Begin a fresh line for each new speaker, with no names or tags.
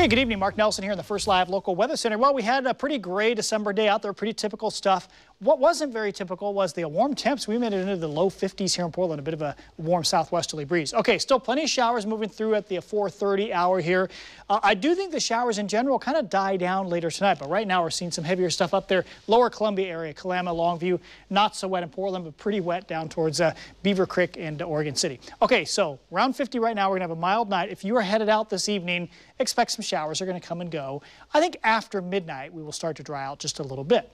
Hey, good evening. Mark Nelson here in the First Live Local Weather Center. Well, we had a pretty gray December day out there, pretty typical stuff. What wasn't very typical was the warm temps. We made it into the low 50s here in Portland, a bit of a warm southwesterly breeze. Okay, still plenty of showers moving through at the 4.30 hour here. Uh, I do think the showers in general kind of die down later tonight, but right now we're seeing some heavier stuff up there. Lower Columbia area, Kalama, Longview, not so wet in Portland, but pretty wet down towards uh, Beaver Creek and Oregon City. Okay, so around 50 right now. We're going to have a mild night. If you are headed out this evening, expect some showers. They're going to come and go. I think after midnight, we will start to dry out just a little bit.